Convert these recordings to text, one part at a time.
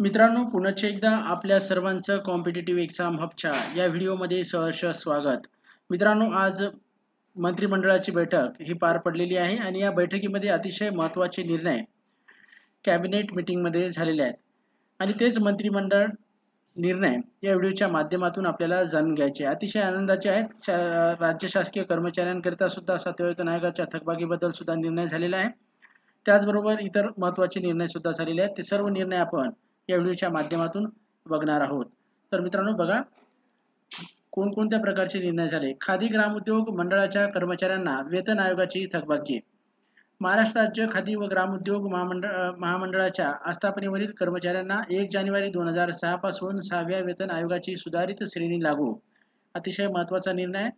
मित्रांनो पुनश्च एकदा आपल्या सर्वांचं कॉम्पिटेटिव्ह एक्झाम हबच्या या व्हिडिओमध्ये सहर्ष स्वागत. मित्रांनो आज मंत्रिमंडळाची बैठक ही पार पडलेली आहे आणि या बैठकीमध्ये अतिशय महत्त्वाचे निर्णय कॅबिनेट मिटिंगमध्ये झालेले आहेत. आणि तेच मंत्रिमंडळ निर्णय या व्हिडिओच्या माध्यमातून आपल्याला जाणून घ्यायचे अतिशय आनंदाचे आहेत. राज्य शासकीय कर्मचाऱ्यांकरिता सुद्धा सत्यवेतन आयोगाच्या थकबाकीबद्दल सुद्धा निर्णय झालेला आहे. त्याचबरोबर इतर महत्त्वाचे निर्णय सुद्धा झालेले आहेत. ते सर्व निर्णय आपण या व्हिडिओच्या माध्यमातून बघणार आहोत. तर मित्रांनो बघा कोणकोणत्या प्रकारचे निर्णय झाले? खादी ग्रामोद्योग मंडळाच्या कर्मचाऱ्यांना वेतन आयोगाची थकबाकी. महाराष्ट्र राज्य खादी व ग्रामोद्योग महामंडळ महामंडळाच्या आस्थापनेवरील कर्मचाऱ्यांना एक जानेवारी दोन हजार सहा पासून सहाव्या वेतन आयोगाची सुधारित श्रेणी लागू. अतिशय महत्त्वाचा निर्णय.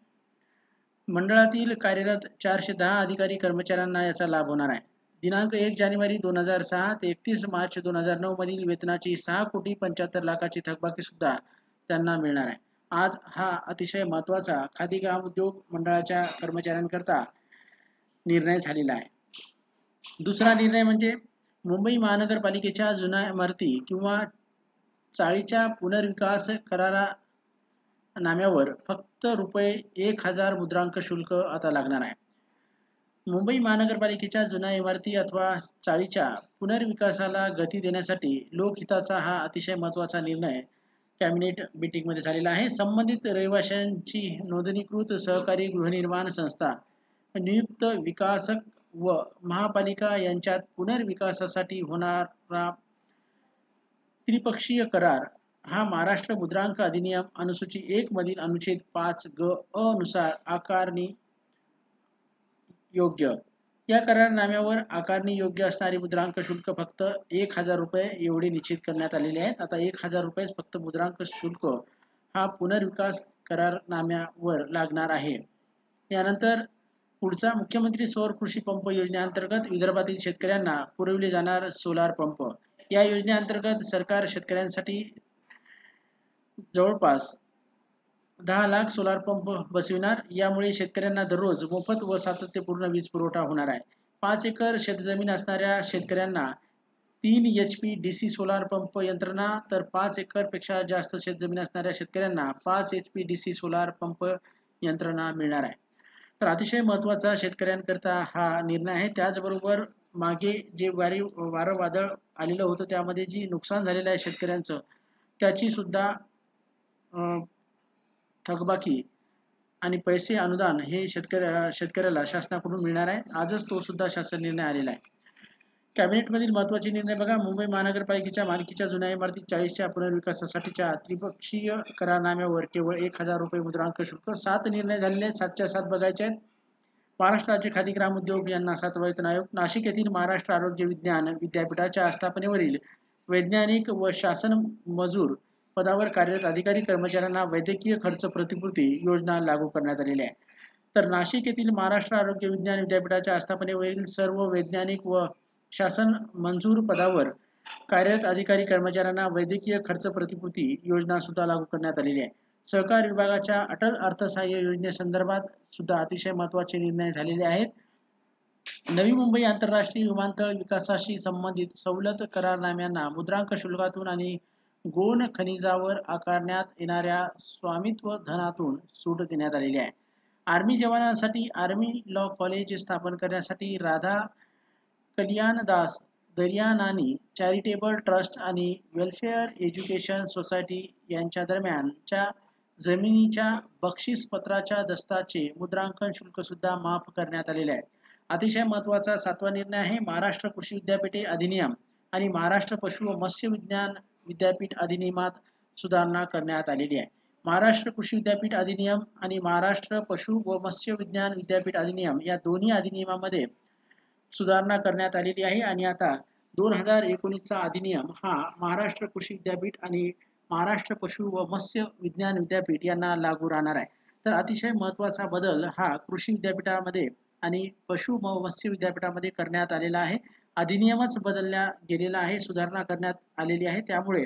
मंडळातील कार्यरत चारशे दहा अधिकारी कर्मचाऱ्यांना याचा लाभ होणार आहे. दिनांक एक जानेवारी दोन हजार सहा ते एकतीस मार्च दोन हजार नऊ मधील वेतनाची सहा कोटी पंच्याहत्तर लाखाची थकबाकी सुद्धा त्यांना मिळणार आहे. आज हा अतिशय महत्त्वाचा खादी ग्राम उद्योग मंडळाच्या कर्मचाऱ्यांकरता निर्णय झालेला आहे. दुसरा निर्णय म्हणजे मुंबई महानगरपालिकेच्या जुन्या इमारती किंवा चाळीच्या पुनर्विकास करारा नाम्यावर फक्त रुपये एक हजार मुद्रांक शुल्क आता लागणार आहे. मुंबई महानगरपालिकेच्या जुन्या इमारती अथवा चाळीच्या पुनर्विकासाला गती देण्यासाठी लोकहिताचा हा अतिशय महत्त्वाचा निर्णय कॅबिनेट मिटिंगमध्ये झालेला आहे. संबंधित रहिवाशांची नोंदणीकृत सहकारी गृहनिर्माण संस्था नियुक्त विकासक व महापालिका यांच्यात पुनर्विकासासाठी होणारा त्रिपक्षीय करार हा महाराष्ट्र मुद्रांक अधिनियम अनुसूची एक मधील अनुच्छेद पाच ग अनुसार आकारणी योग्य. या करारनाम्यावर आकारणी योग्य असणारे मुद्रांक शुल्क फक्त एक हजार रुपये एवढे निश्चित करण्यात आलेले आहेत. आता एक हजार रुपये फक्त मुद्रांक शुल्क हा पुनर्विकास करारनाम्यावर लागणार आहे. यानंतर पुढचा मुख्यमंत्री सौर कृषी पंप योजनेअंतर्गत विदर्भातील शेतकऱ्यांना पुरवले जाणार सोलार पंप. या योजनेअंतर्गत सरकार शेतकऱ्यांसाठी जवळपास दहा लाख सोलार पंप बसविणार. यामुळे शेतकऱ्यांना दररोज मोफत व सातत्यपूर्ण वीज पुरवठा होणार आहे. पाच एकर शेतजमीन असणाऱ्या शेतकऱ्यांना तीन H P D C solar pump यंत्रणा तर पाच एकरपेक्षा जास्त शेतजमीन असणाऱ्या शेतकऱ्यांना पाच H P D C solar pump यंत्रणा मिळणार आहे. तर अतिशय महत्त्वाचा शेतकऱ्यांकरता हा निर्णय आहे. त्याचबरोबर मागे जे वारी वारं वादळ आलेलं होतं त्यामध्ये जी नुकसान झालेलं आहे शेतकऱ्यांचं त्याची सुद्धा थकबाकी आणि पैसे अनुदान हे शेतकऱ्या शेतकऱ्याला शासनाकडून मिळणार आहे. आजच तो सुद्धा शासन निर्णय आलेला आहे. कॅबिनेटमधील महत्त्वाचे निर्णय बघा. मुंबई महानगरपालिकेच्या मालकीच्या जुन्या इमारती चाळीसच्या पुनर्विकासासाठीच्या त्रिपक्षीय करारनाम्यावर केवळ एक हजार रुपये मुद्रांक शुल्क सात निर्णय झालेले आहेत. सातच्या सात बघायचे आहेत. महाराष्ट्र राज्य खादी ग्राम उद्योग यांना सात वेतन आयोग. नाशिक येथील महाराष्ट्र आरोग्य विज्ञान विद्यापीठाच्या आस्थापनेवरील वैज्ञानिक व शासन मजूर पदावर कार्यरत अधिकारी कर्मचाऱ्यांना वैद्यकीय खर्च प्रतिपूर्ती योजना लागू करण्यात आलेली आहे. तर नाशिक येथील महाराष्ट्र आरोग्य विज्ञान विद्यापीठाच्या आस्थापनेवरील सर्व वैज्ञानिक व शासन मंजूर पदावर कार्यरत अधिकारी कर्मचाऱ्यांना वैद्यकीय खर्च प्रतिपूर्ती योजना सुद्धा लागू करण्यात आलेली आहे. सहकार विभागाच्या अटल अर्थसहाय्य योजनेसंदर्भात सुद्धा अतिशय महत्त्वाचे निर्णय झालेले आहेत. नवी मुंबई आंतरराष्ट्रीय विमानतळ विकासाशी संबंधित सवलत करारनाम्यांना मुद्रांक शुल्कातून आणि गोण खनिजावर आकारण्यात येणाऱ्या स्वामित्व धनातून सूट देण्यात आलेली आहे. आर्मी जवानांसाठी आर्मी लॉ कॉलेज स्थापन करण्यासाठी राधा कल्याणदास दर्यानानी चॅरिटेबल ट्रस्ट आणि वेलफेअर एज्युकेशन सोसायटी यांच्या दरम्यानच्या जमिनीच्या बक्षीस पत्राच्या दस्ताचे मुद्रांकन शुल्क सुद्धा माफ करण्यात आलेले आहे. अतिशय महत्त्वाचा सातवा निर्णय आहे महाराष्ट्र कृषी विद्यापीठे अधिनियम आणि महाराष्ट्र पशु व मत्स्य विज्ञान विद्यापीठ अधिनियमात सुधारणा करण्यात आलेली आहे. महाराष्ट्र कृषी विद्यापीठ अधिनियम आणि महाराष्ट्र पशु व मत्स्य विज्ञान विद्यापीठ अधिनियम या दोन्ही अधिनियमामध्ये सुधारणा करण्यात आलेली आहे आणि आता दोन हजार एकोणीसचा अधिनियम हा महाराष्ट्र कृषी विद्यापीठ आणि महाराष्ट्र पशु व मत्स्य विज्ञान विद्यापीठ यांना लागू राहणार आहे. तर अतिशय महत्त्वाचा बदल हा कृषी विद्यापीठामध्ये आणि पशु व मत्स्य विद्यापीठामध्ये करण्यात आलेला आहे. अधिनियमच बदलल्या गेलेला आहे सुधारणा करण्यात आलेली आहे. त्यामुळे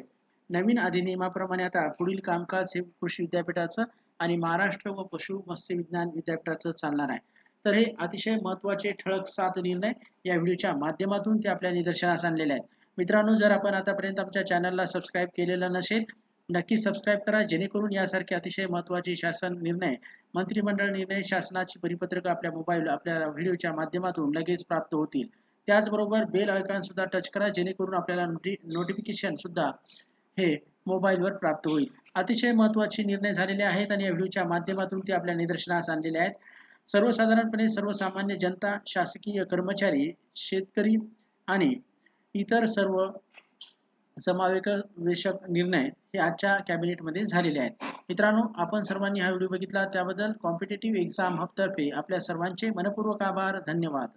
नवीन अधिनियमाप्रमाणे आता पुढील कामकाज हे कृषी विद्यापीठाचं आणि महाराष्ट्र व पशु मत्स्य विज्ञान विद्यापीठाचं चालणार आहे. तर हे अतिशय महत्त्वाचे ठळक सात निर्णय या व्हिडिओच्या माध्यमातून ते आपल्या निदर्शनास आणलेले आहेत. मित्रांनो जर आपण आतापर्यंत आमच्या चॅनलला सबस्क्राईब केलेलं नसेल नक्की सबस्क्राईब करा जेणेकरून यासारखे अतिशय महत्त्वाचे शासन निर्णय मंत्रिमंडळ निर्णय शासनाची परिपत्रक आपल्या मोबाईल आपल्या व्हिडिओच्या माध्यमातून लगेच प्राप्त होतील. त्याचबरोबर बेल आयकॉन सुद्धा टच करा जेणेकरून आपल्याला नोटिफिकेशन सुद्धा हे मोबाईलवर प्राप्त होईल. अतिशय महत्त्वाचे निर्णय झालेले आहेत आणि या व्हिडिओच्या माध्यमातून ते आपल्या निदर्शनास आणलेले आहेत. सर्वसाधारणपणे सर्वसामान्य जनता शासकीय कर्मचारी शेतकरी आणि इतर सर्व समावेशक निर्णय हे आजच्या कॅबिनेटमध्ये झालेले आहेत. मित्रांनो आपण सर्वांनी हा व्हिडिओ बघितला त्याबद्दल कॉम्पिटेटिव्ह एक्झाम हबतर्फे आपल्या सर्वांचे मनपूर्वक आभार धन्यवाद.